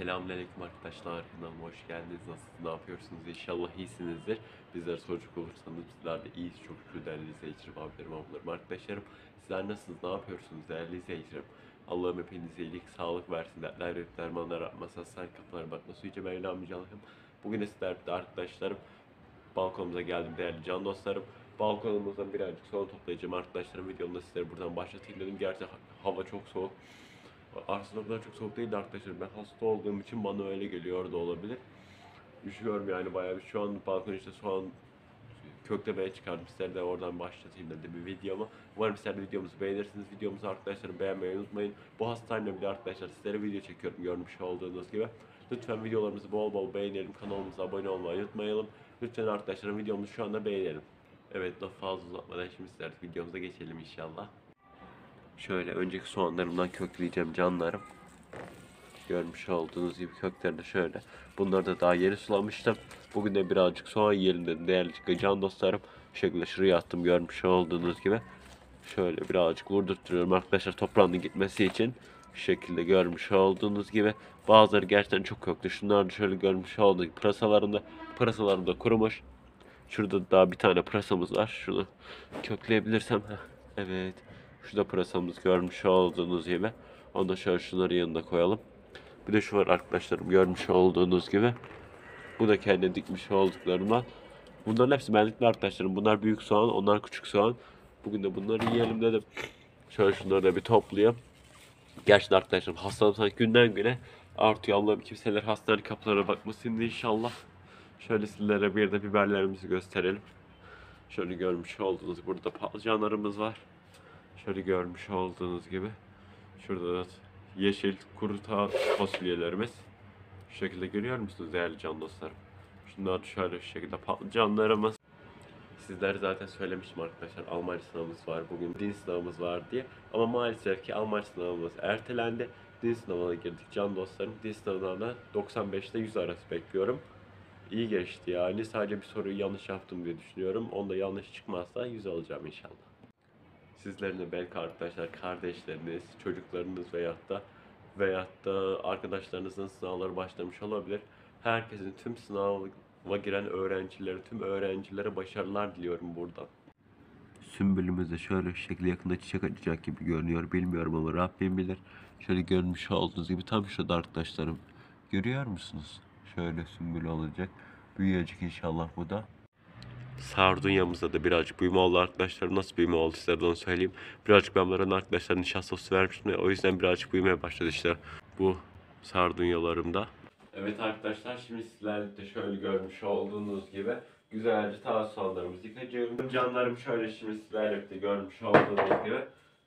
Selamünaleyküm arkadaşlar. Kanalıma hoş geldiniz. Nasılsınız? Ne yapıyorsunuz? İnşallah iyisinizdir. Bizler çocuk olursanız bizler de iyiyiz. Çok şükür değerli izleyicilerim, abilerim, ablalarım, arkadaşlarım. Sizler nasılsınız? Ne yapıyorsunuz değerli izleyicilerim? Allah'ım hepinize iyilik, sağlık versin. Dertler ve dermanlar artmasa sen kapılara bakması yüce Mevlam Yüce Allah'ım. Bugün de sizlerle de arkadaşlarım balkonumuza geldim değerli can dostlarım. Balkonumuzdan birazcık soğan toplayacağım arkadaşlarım. Videomu da sizlere buradan başlatayım dedim. Gerçi hava çok soğuk. Aslında o kadar çok soğuk değildi arkadaşlar. Ben hasta olduğum için bana öyle geliyor da olabilir. Üşüyorum yani bayağı bir. Şu an balkon işte soğan köklemeye çıkardım. Sizlere de oradan başlatayım dedim bir videomu. Umarım sizler de videomuzu beğenirsiniz. Videomuzu arkadaşlar beğenmeyi unutmayın. Bu hastayla bile arkadaşlar sizlere video çekiyorum görmüş olduğunuz gibi. Lütfen videolarımızı bol bol beğenelim. Kanalımıza abone olmayı unutmayalım. Lütfen arkadaşlar videomuzu şu anda beğenelim. Evet lafı fazla uzatmadan şimdi sizler videomuza geçelim inşallah. Şöyle önceki soğanlarımdan kökleyeceğim canlarım. Görmüş olduğunuz gibi köklerini şöyle. Bunları da daha yeni sulamıştım. Bugün de birazcık soğan yiyelim dedim değerli can dostlarım. Bu şekilde şuraya attım görmüş olduğunuz gibi. Şöyle birazcık vurdurtuyorum arkadaşlar toprağının gitmesi için. Bu şekilde görmüş olduğunuz gibi. Bazıları gerçekten çok köklü. Şunlar da şöyle görmüş olduğunuz gibi pırasalarında, pırasalarında kurumuş. Şurada daha bir tane pırasamız var. Şunu kökleyebilirsem. Evet. Şurada pırasamız görmüş olduğunuz gibi. Onu da şöyle şunları yanına koyalım. Bir de şu var arkadaşlarım görmüş olduğunuz gibi. Bu da kendi dikmiş olduklarımdan. Bunların hepsi benlikli arkadaşlarım. Bunlar büyük soğan, onlar küçük soğan. Bugün de bunları yiyelim dedim. Şöyle şunları da bir toplayayım. Gerçekten arkadaşlarım hastalığım sanki günden güne artıyor. Allah'ım kimseler hastane kapılarına bakmasın inşallah. Şöyle sizlere bir de biberlerimizi gösterelim. Şöyle görmüş olduğunuz burada patlıcanlarımız var. Şöyle görmüş olduğunuz gibi. Şurada da yeşil kuru fasulyelerimiz. Şu şekilde görüyor musunuz değerli can dostlarım? Şunlar şöyle şu şekilde patlıcanlarımız. Sizler zaten söylemiştim arkadaşlar Almanca sınavımız var. Bugün din sınavımız var diye. Ama maalesef ki Almanca sınavımız ertelendi. Din sınavına girdik can dostlarım. Din sınavına 95'te 100 arası bekliyorum. İyi geçti yani. Sadece bir soruyu yanlış yaptım diye düşünüyorum. Onda yanlış çıkmazsa 100 alacağım inşallah. Sizlerin de belki arkadaşlar kardeşleriniz, çocuklarınız veyahut da veyahut da arkadaşlarınızın sınavları başlamış olabilir. Herkesin tüm sınava giren öğrencilere, tüm öğrencilere başarılar diliyorum buradan. Sümbülümüz de şöyle şu şekilde yakında çiçek açacak gibi görünüyor. Bilmiyorum ama Rabbim bilir. Şöyle görmüş olduğunuz gibi tam şurada arkadaşlarım. Görüyor musunuz? Şöyle sümbül olacak. Büyüyecek inşallah bu da. Sardunya'mızda da birazcık büyüme oldu arkadaşlar. Nasıl büyüme oldu size onu söyleyeyim. Birazcık ben bunların arkadaşlar nişastası vermiştim. O yüzden birazcık büyümeye başladı işte bu sardunyalarımda. Evet arkadaşlar şimdi sizlerle de şöyle görmüş olduğunuz gibi güzelce taze soğanlarımızı yıkayacağım. Canlarım şöyle şimdi sizlerle de görmüş olduğunuz gibi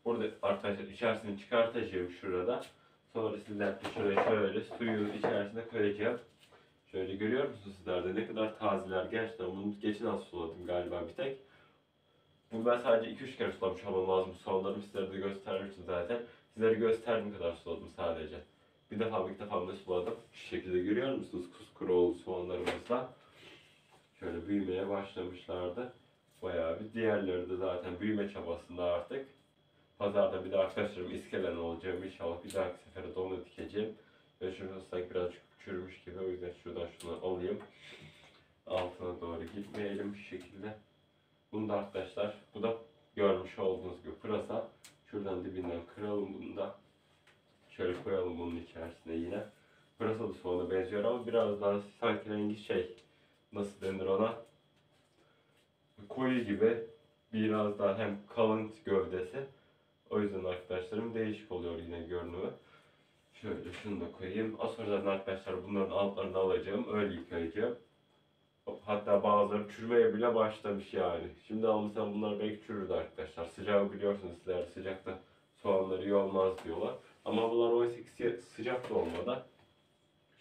burada arkadaşlar içerisini çıkartacağım şurada. Sonra sizlerle de şöyle şöyle suyu içerisine koyacağım. Şöyle görüyor musunuz sizler de ne kadar tazeler gerçekten bunu geçen az suladım galiba bir tek. Bunu ben sadece 2-3 kere sulamış olmam lazım bu soğanlarımı sizlere de göstermiştim zaten. Sizlere gösterdiğim kadar suladım sadece. Bir defa bir defa da suladım. Şu şekilde görüyor musunuz kuskuru oldu soğanlarımızda. Şöyle büyümeye başlamışlardı. Bayağı bir diğerleri de zaten büyüme çabasında artık. Pazarda bir de arkadaşlarım iskelen olacağım inşallah bir dahaki sefere onu dikeceğim. Ve şurası sanki birazcık çürümüş gibi o yüzden şuradan şunu alayım. Altına doğru gitmeyelim şu şekilde. Bunu da arkadaşlar bu da görmüş olduğunuz gibi pırasa. Şuradan dibinden kıralım bunu da. Şöyle koyalım bunun içerisine yine. Pırasa da soğana benziyor ama biraz daha sanki rengi şey nasıl denir ona koyu gibi biraz daha hem kalın gövdesi. O yüzden arkadaşlarım değişik oluyor yine görünümü. Şöyle şunu da koyayım. Az sonra zaten arkadaşlar bunların altlarını alacağım. Öyle yıkayacağım. Hatta bazıları çürümeye bile başlamış yani. Şimdi almışsam bunlar belki çürürdü arkadaşlar. Sıcağı biliyorsunuz sizler sıcakta soğanları iyi olmaz diyorlar. Ama bunlar oysa ki sıcak da olmadan.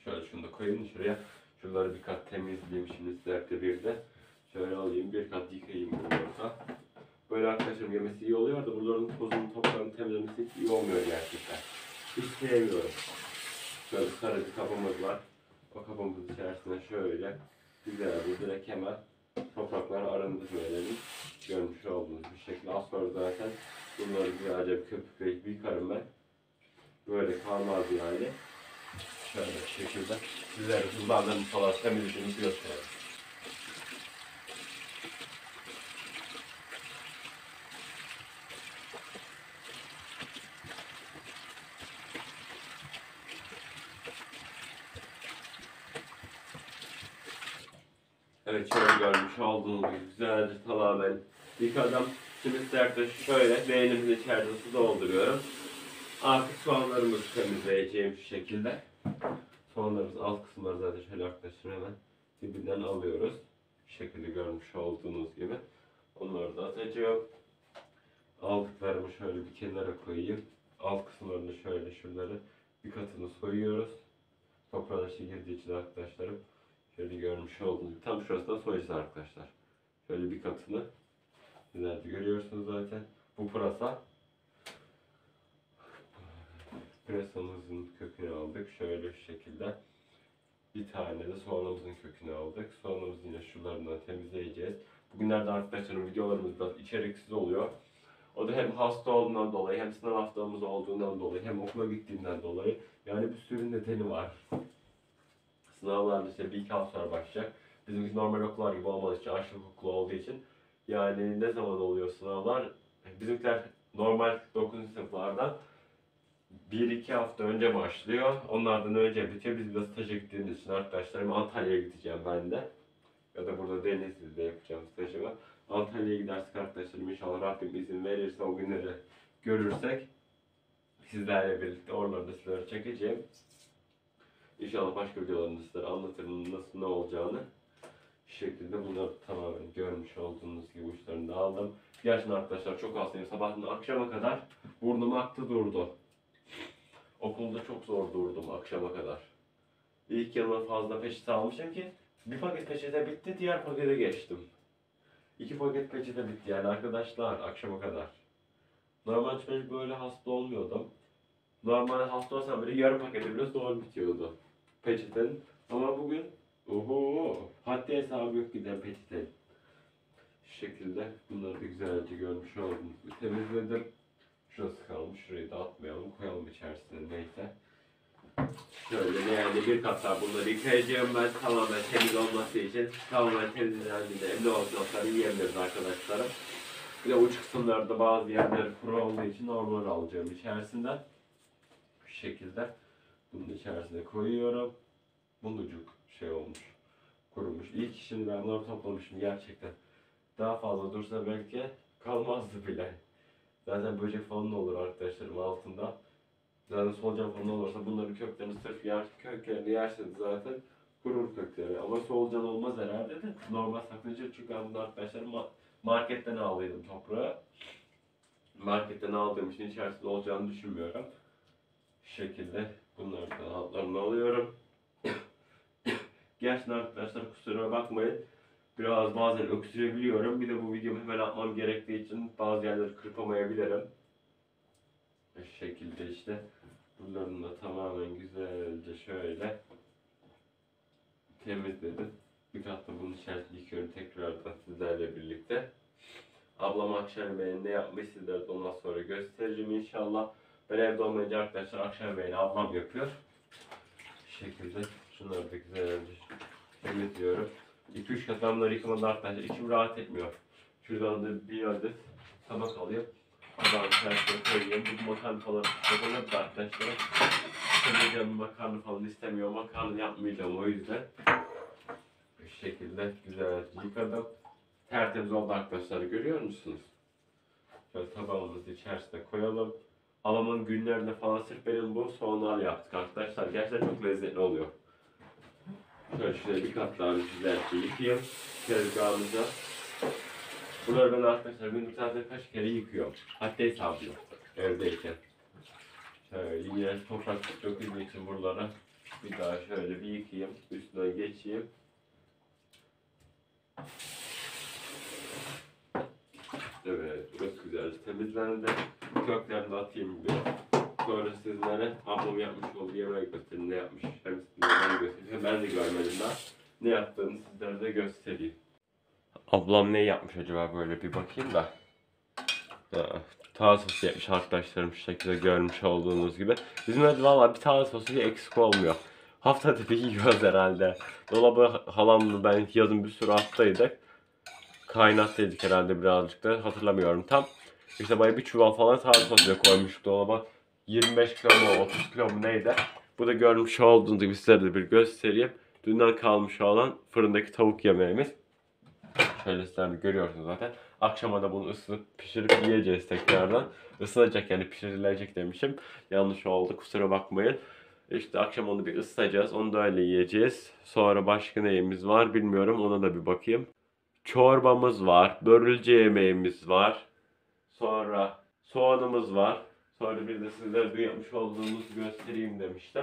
Şöyle şunu da koyayım şuraya. Şuraları bir kat temizleyeyim şimdi sizlerle bir de. Şöyle alayım bir kat yıkayayım bunları. Böyle arkadaşlarım yemesi iyi oluyor da bunların tozunu toprağını temizlemesi iyi olmuyor gerçekten. Hiç sevmiyorum. Şöyle sarı bir kabımız var. O kabımızın içerisine şöyle güzel bir direkt hemen toprakları arındırmayalım. Görmüş olduğunuz bir şekilde. Az sonra zaten bunları güzelce bir köpükleyip yıkarım ben. Böyle kalmaz yani. Şöyle bir şekilde sizlere hızlandırmış falan temizlediğimizi gösterelim. Evet şöyle görmüş olduğunuz güzelce tamamen yıkadım. Şimdi size şöyle beğenimizin içerisine su dolduruyorum. Artık soğanlarımızı temizleyeceğim şu şekilde. Soğanlarımızın alt kısımları zaten şöyle arkadaşlar hemen dibinden alıyoruz. Şu şekilde görmüş olduğunuz gibi. Onları da atacağım. Aldıklarımı şöyle bir kenara koyayım. Alt kısımlarını şöyle şunları bir katını soyuyoruz. Toprağın içine girdiği için arkadaşlarım şöyle görmüş olduğunuz tam şurasından soyacağız arkadaşlar. Şöyle bir katını sizler görüyorsunuz zaten. Bu pırasa Pırasamızın kökünü aldık. Şöyle şu şekilde. Bir tane de soğanımızın kökünü aldık. Soğanımızı yine şuralarından temizleyeceğiz. Bugünlerde arkadaşlarım videolarımız biraz içeriksiz oluyor. O da hem hasta olduğundan dolayı hem sınav haftamız olduğundan dolayı hem okula gittiğimden dolayı yani bir sürü nedeni var. Sınavlar işte bir iki hafta sonra başlayacak. Bizimki normal okullar gibi olmadığı için, aşırılık okulu olduğu için yani ne zaman oluyor sınavlar? Bizimkiler normal 9. sınıflardan 1-2 hafta önce başlıyor. Onlardan önce bitiyor. Biz de staja gittiğimiz için arkadaşlarım Antalya'ya gideceğim ben de. Ya da burada Denizli'de yapacağım stajımı. Antalya'ya gidersek arkadaşlarım inşallah Rabbim izin verirse o günleri görürsek sizlerle birlikte oraları da sizlere çekeceğim. İnşallah başka videolarımda sizlere anlatırım nasıl ne olacağını. Şu şekilde bunları tamamen görmüş olduğunuz gibi uçlarını da aldım. Gerçekten arkadaşlar çok hastayım. Sabahtan akşama kadar burnum aktı durdu. Okulda çok zor durdum akşama kadar. İlk yanıma fazla peçete almışım ki bir paket peçete bitti diğer pakete geçtim. İki paket peçete bitti yani arkadaşlar akşama kadar. Normal hiç böyle hasta olmuyordum. Normal hasta olsam bile yarım paketi bile zor bitiyordu peçetenin. Ama bugün oho haddi hesabı yok giden peçete. Şu şekilde bunları da güzelce görmüş oldum. Temizledim. Şurası kalmış. Şurayı da atmayalım. Koyalım içerisine neyse. Şöyle yani bir kat daha bunları yıkayacağım ben tamamen temiz olması için. Tamamen temizlendiğinde emin olacakları yiyebiliriz arkadaşlarım. Bir de uç kısımlarda bazı yerleri kuru olduğu için normal alacağım içerisinden. Bu şekilde. Bunun içerisine koyuyorum. Bunducuk şey olmuş. Kurumuş. İlk şimdi ben bunları toplamışım gerçekten. Daha fazla dursa belki kalmazdı bile. Zaten böcek falan da olur arkadaşlarım altında. Zaten solucan falan olursa bunların köklerini sırf yer, köklerini yerseniz zaten kurur kökleri. Ama solucan olmaz herhalde de normal saklayıcı çünkü ben bunu arkadaşlarım ma- marketten aldıydım toprağı. Marketten aldığım için içerisinde olacağını düşünmüyorum. Şu şekilde bunları da alıyorum. Gerçekten arkadaşlar kusura bakmayın. Biraz bazen öksürebiliyorum. Bir de bu videomu hemen atmam gerektiği için bazı yerleri kırpamayabilirim. Bu şekilde işte. Bunların da tamamen güzelce şöyle temizledim. Bir da bunun içerisinde yıkıyorum tekrardan sizlerle birlikte. Ablam akşam yemeğini ne yapmış sizlere ondan sonra göstereceğim inşallah. Ben evde olmayınca arkadaşlar akşam yemeğini ablam yapıyor. Bu şekilde şunları da güzelce temizliyorum. 2-3 kat ben bunları yıkamadan arkadaşlar içim rahat etmiyor. Şuradan da bir adet tabak alayım. Tabağın içerisine koyayım. Bu makarna falan yapalım da arkadaşlar. Söyleyeceğim makarna falan istemiyor. Makarna yapmayacağım o yüzden. Bu şekilde güzelce yıkadım. Tertemiz oldu arkadaşlar görüyor musunuz? Şöyle tabağımızı içerisine koyalım. Alamın günlerinde falan sırf benim bu soğanlar yaptık arkadaşlar. Gerçekten çok lezzetli oluyor. Şöyle şöyle bir kat daha güzelce yıkayayım tezgahımıza. Bunları ben arkadaşlar günlük zaten kaç kere yıkıyorum. Hatta hesabı evdeyken. Şöyle yine toprak döküldüğü için buralara bir daha şöyle bir yıkayayım. Üstüne geçeyim. Evet, burası güzel temizlendi. Köklerini atayım bir. Sonra sizlere ablam yapmış olduğu yemeği göstereyim ne yapmış. Hem sizlere göstereyim ben de görmedim daha. Ne yaptığını sizlere de göstereyim. Ablam ne yapmış acaba böyle bir bakayım da. Ha, Taze sosu yapmış arkadaşlarım şu şekilde görmüş olduğunuz gibi. Bizim evde valla bir taze sosu eksik olmuyor. haftada bir yiyoruz herhalde. Dolabı halamla ben yazın bir sürü hastaydık. Kaynattıydık herhalde birazcık da hatırlamıyorum tam. İşte bayağı bir çuval falan taze fasulye koymuştuk dolaba. 25 kilo mu 30 kilo mu neydi? Bu da görmüş olduğunuz gibi sizlere de bir göstereyim. Dünden kalmış olan fırındaki tavuk yemeğimiz. Şöyle sizler de görüyorsunuz zaten. Akşama da bunu ısıtıp pişirip yiyeceğiz tekrardan. Isınacak yani pişirilecek demişim. Yanlış oldu kusura bakmayın. İşte akşam onu bir ısıtacağız. Onu da öyle yiyeceğiz. Sonra başka neyimiz var bilmiyorum. Ona da bir bakayım. Çorbamız var. Börülce yemeğimiz var. Sonra soğanımız var. Sonra bir de sizlere dün yapmış olduğumuz göstereyim demiştim.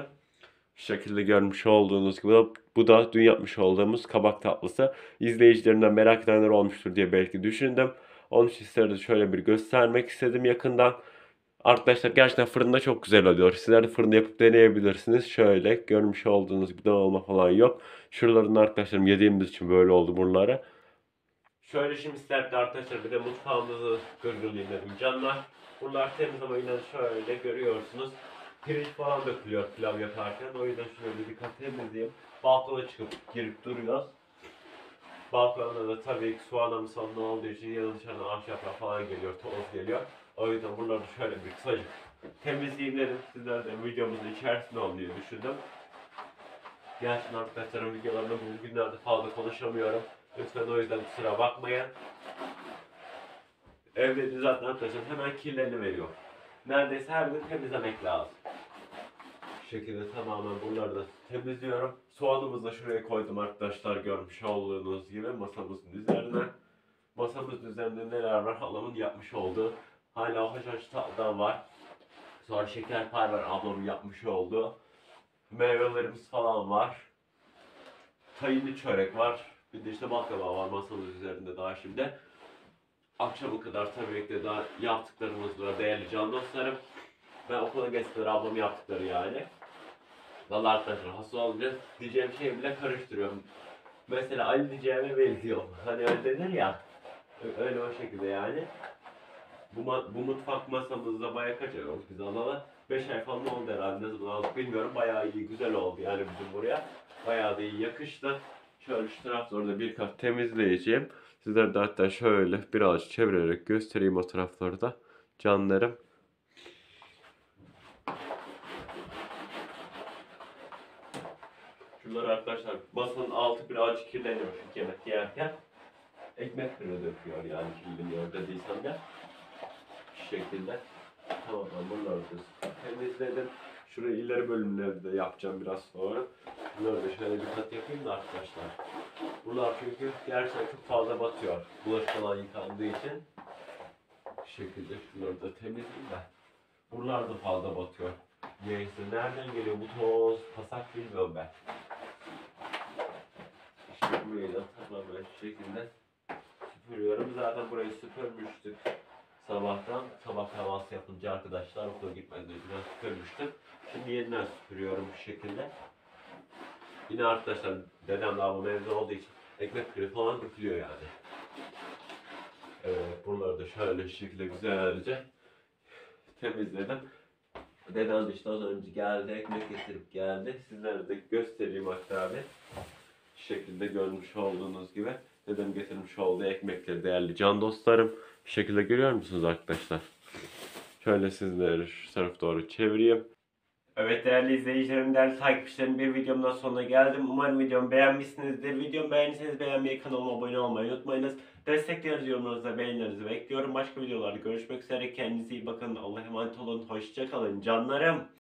Şu şekilde görmüş olduğunuz gibi bu da dün yapmış olduğumuz kabak tatlısı. İzleyicilerimden merak edenler olmuştur diye belki düşündüm. Onun için sizlere de şöyle bir göstermek istedim yakından. Arkadaşlar gerçekten fırında çok güzel oluyor. Sizler de fırında yapıp deneyebilirsiniz. Şöyle görmüş olduğunuz gibi dağılma falan yok. Şuraların arkadaşlarım yediğimiz için böyle oldu buralara. Şöyle şimdi sizlerle arkadaşlar bir de mutfağımızı gırgırlayayım dedim canlar. Bunlar temiz ama yine şöyle görüyorsunuz. Pirinç falan dökülüyor pilav yaparken. O yüzden şöyle dikkat temizleyeyim. Balkona çıkıp girip duruyoruz. Balkonda da tabii ki soğanım sonunda olduğu için ya da dışarıdan ahşaplar falan geliyor, toz geliyor. O yüzden buraları şöyle bir kısaca temizleyeyim dedim. Sizler de videomuzun içerisinde olun diye düşündüm. Gerçekten arkadaşlarım videolarında bugünlerde fazla konuşamıyorum. Lütfen o yüzden kusura bakmayın. Evde de zaten arkadaşlar hemen kirlerini veriyor. Neredeyse her gün temizlemek lazım. Şu şekilde tamamen bunları da temizliyorum. Soğanımızı da şuraya koydum arkadaşlar görmüş olduğunuz gibi masamızın üzerine. Masamızın üzerinde neler var halamın yapmış olduğu. Hala haşhaş tatlıdan var. Sonra şekerpare var ablamın yapmış olduğu. Meyvelerimiz falan var. Tayinli çörek var. Bir de işte baklava var masamız üzerinde daha şimdi. Akşama kadar tabii ki de daha yaptıklarımız var değerli can dostlarım. Ben okula geçtiler ablam yaptıkları yani. Vallahi arkadaşlar hasta olunca diyeceğim şey bile karıştırıyorum. Mesela Ali diyeceğime benziyor. Hani öyle denir ya. Öyle o şekilde yani. Bu, bu mutfak masamızda bayağı kaç ay oldu biz alalı? 5 ay falan oldu herhalde ne zaman aldık bilmiyorum. Bayağı iyi güzel oldu yani bizim buraya. Bayağı da iyi yakıştı. Şöyle şu tarafları da bir kat temizleyeceğim. Sizlere de hatta şöyle biraz çevirerek göstereyim o tarafları da. Canlarım. Şunları arkadaşlar masanın altı birazcık kirleniyor şu yemek yerken. Ekmek kırığı döküyor yani kirleniyor dediysem de. Şu şekilde. Tamam bunları da temizledim. Şurayı ileri bölümleri de yapacağım biraz sonra. Bunları şöyle bir kat yapayım da arkadaşlar. Buralar çünkü gerçekten çok fazla batıyor. Bulaşık falan yıkandığı için. Şu şekilde şunları da temizleyeyim de. Buralar da fazla batıyor. Neyse nereden geliyor bu toz, pasak bilmiyorum ben. İşte burayı da tamamen şu şekilde süpürüyorum. Zaten burayı süpürmüştük sabahtan. Sabah kahvaltı yapınca arkadaşlar okula gitmeden önce biraz süpürmüştüm. Şimdi yeniden süpürüyorum bu şekilde. Yine arkadaşlar dedemle ablam evde olduğu için ekmek kırığı falan dökülüyor yani. Evet buraları da şöyle şekilde güzelce temizledim. Dedem de işte az önce geldi, ekmek getirip geldi. Sizlere de göstereyim hatta abi. Şekilde görmüş olduğunuz gibi. Dedem getirmiş olduğu ekmekleri değerli can dostlarım. Şu şekilde görüyor musunuz arkadaşlar? Şöyle sizleri şu tarafa doğru çevireyim. Evet değerli izleyicilerim, değerli takipçilerim bir videomun daha sonuna geldim. Umarım videomu beğenmişsinizdir. Videomu beğendiyseniz beğenmeyi, kanalıma abone olmayı unutmayınız. Desteklerinizi, yorumlarınızı, beğenilerinizi bekliyorum. Başka videolarda görüşmek üzere. Kendinize iyi bakın. Allah'a emanet olun. Hoşçakalın canlarım.